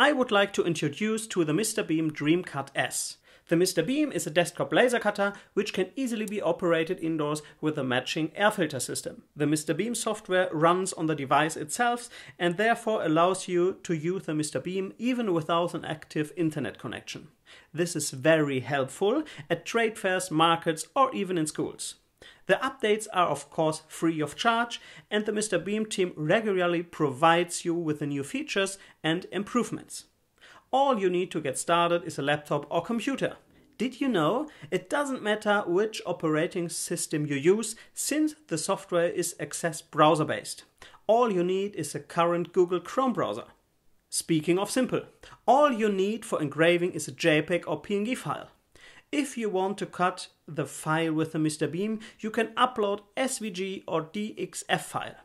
I would like to introduce to the Mr. Beam DreamCut S. The Mr. Beam is a desktop laser cutter which can easily be operated indoors with a matching air filter system. The Mr. Beam software runs on the device itself and therefore allows you to use the Mr. Beam even without an active internet connection. This is very helpful at trade fairs, markets, or even in schools. The updates are, of course, free of charge, and the Mr. Beam team regularly provides you with the new features and improvements. All you need to get started is a laptop or computer. Did you know it doesn't matter which operating system you use since the software is Access browser based? All you need is a current Google Chrome browser. Speaking of simple, all you need for engraving is a JPEG or PNG file. If you want to cut the file with the Mr. Beam, you can upload SVG or DXF file.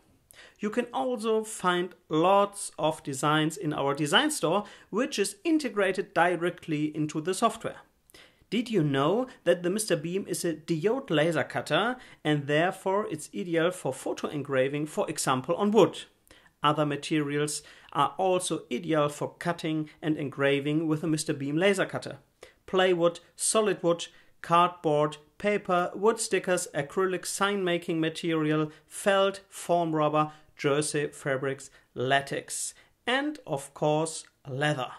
You can also find lots of designs in our design store, which is integrated directly into the software. Did you know that the Mr. Beam is a diode laser cutter and therefore it's ideal for photo engraving, for example, on wood? Other materials are also ideal for cutting and engraving with a Mr. Beam laser cutter. Plywood, solid wood, cardboard, paper, wood stickers, acrylic sign making material, felt, foam rubber, jersey fabrics, latex, and of course, leather.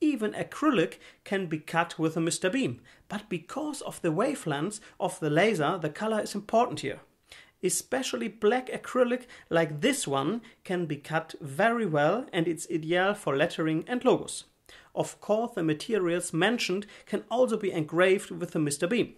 Even acrylic can be cut with a Mr. Beam, but because of the wavelengths of the laser, the color is important here. Especially black acrylic like this one can be cut very well and it's ideal for lettering and logos. Of course, the materials mentioned can also be engraved with the Mr. Beam.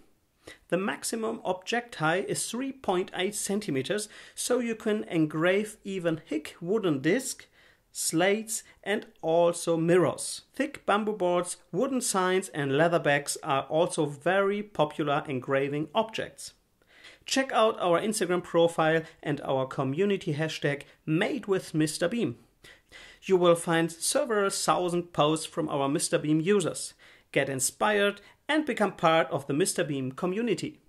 The maximum object height is 3.8 centimeters, so you can engrave even thick wooden discs, slates, and also mirrors. Thick bamboo boards, wooden signs, and leather bags are also very popular engraving objects. Check out our Instagram profile and our community hashtag made with Mr. Beam. You will find several thousand posts from our Mr. Beam users. Get inspired and become part of the Mr. Beam community.